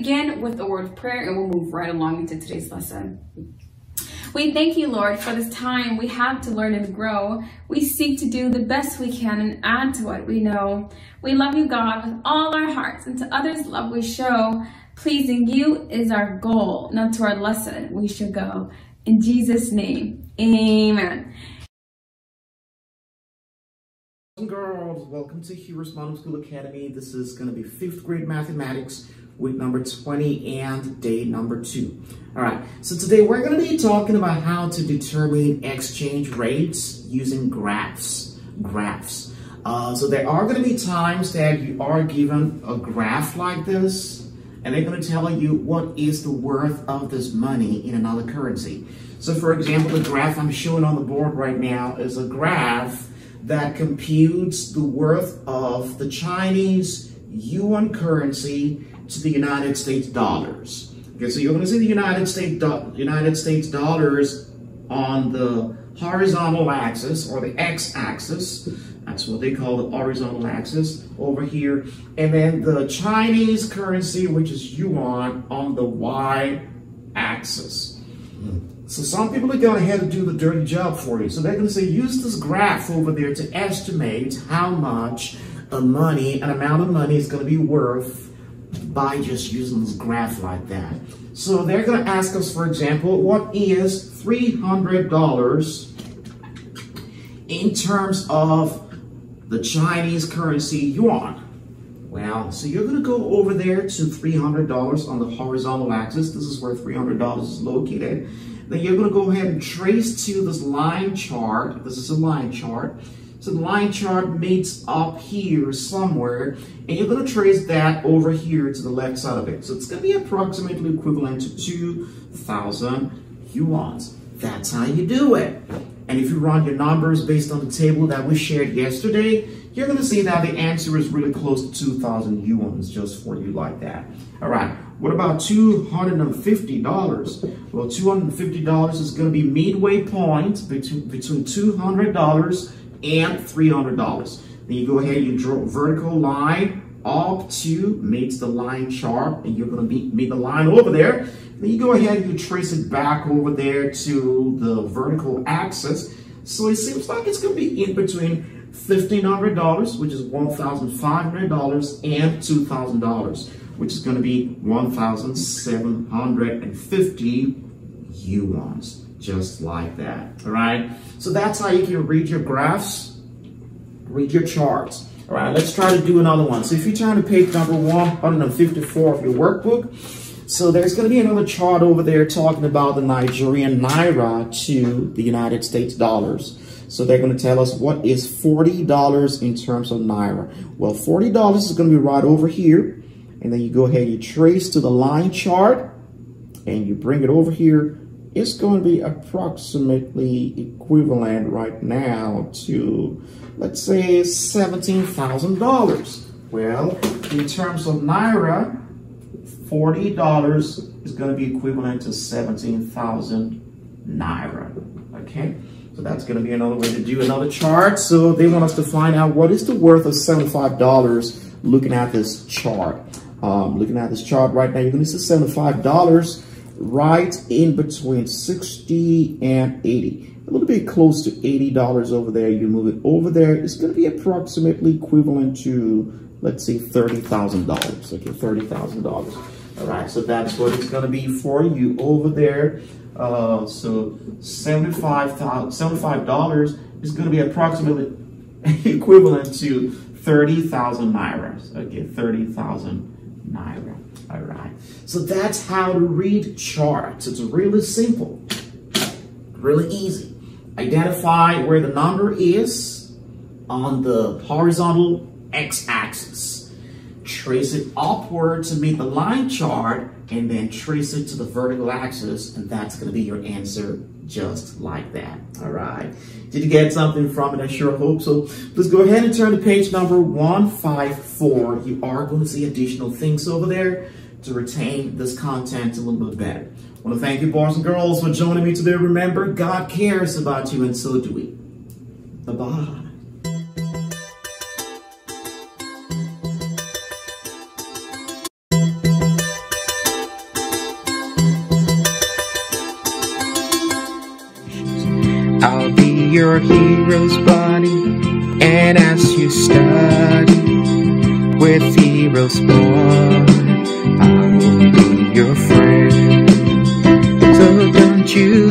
begin with a word of prayer and we'll move right along into today's lesson. We thank you, Lord, for this time we have to learn and grow. We seek to do the best we can and add to what we know. We love you, God, with all our hearts, and to others love we show. Pleasing you is our goal, not to our lesson we should go. In Jesus' name, amen. Girls, welcome to HeroesMart Homeschool Academy. This is going to be fifth grade mathematics week number 20 and day number two. All right, so today we're going to be talking about how to determine exchange rates using graphs. Graphs. Uh, so there are going to be times that you are given a graph like this, and they're going to tell you what is the worth of this money in another currency. So for example, the graph I'm showing on the board right now is a graph that computes the worth of the Chinese yuan currency to the United States dollars. Okay, so you're going to see the United States United States dollars on the horizontal axis or the x-axis. That's what they call the horizontal axis over here. And then the Chinese currency, which is yuan, on the y-axis. So some people are going ahead and do the dirty job for you. So they're going to say, use this graph over there to estimate how much a money, an amount of money is going to be worth by just using this graph like that. So they're going to ask us, for example, what is $300 in terms of the Chinese currency yuan? Well, so you're going to go over there to $300 on the horizontal axis. This is where $300 is located. Then you're going to go ahead and trace to this line chart. This is a line chart. So the line chart meets up here somewhere, and you're going to trace that over here to the left side of it. So it's going to be approximately equivalent to 2,000 yuans. That's how you do it. And if you run your numbers based on the table that we shared yesterday, you're going to see that the answer is really close to 2,000 yuans just for you like that. All right, what about $250? Well, $250 is going to be midway point between, between $200 and $300. Then you go ahead and you draw vertical line up to meets the line chart and you're going to meet, meet the line over there. Then you go ahead and you trace it back over there to the vertical axis. So it seems like it's going to be in between $1,500, which is $1,500, and $2,000, which is going to be 1,750 yuans just like that, all right? So that's how you can read your graphs, read your charts. All right, let's try to do another one. So if you turn to page number 154 of your workbook, so there's going to be another chart over there talking about the Nigerian Naira to the United States dollars. So they're going to tell us what is $40 in terms of Naira. Well, $40 is going to be right over here. And then you go ahead, you trace to the line chart and you bring it over here it's going to be approximately equivalent right now to, let's say, $17,000. Well, in terms of Naira, $40 is going to be equivalent to 17,000 Naira, okay? So that's going to be another way to do another chart. So they want us to find out what is the worth of $75 looking at this chart. Um, looking at this chart right now, you're going to see $75 right in between 60 and 80 a little bit close to $80 over there you move it over there it's going to be approximately equivalent to let's say $30,000 okay $30,000 all right so that's what it's going to be for you over there uh, so $75, $75 is going to be approximately equivalent to 30,000 naira okay 30,000 naira all right. So that's how to read charts. It's really simple, really easy. Identify where the number is on the horizontal x-axis. Trace it upward to meet the line chart and then trace it to the vertical axis and that's going to be your answer just like that. All right. Did you get something from it? I sure hope so. Let's go ahead and turn to page number 154. You are going to see additional things over there to retain this content a little bit better. I want to thank you, boys and girls, for joining me today. Remember, God cares about you, and so do we. Bye-bye. Your hero's buddy. And as you study with heroes, born, I will be your friend. So don't you